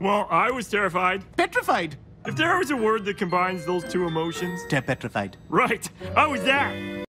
Well, I was terrified. Petrified. If there was a word that combines those two emotions, Terpetrified. right, I was that.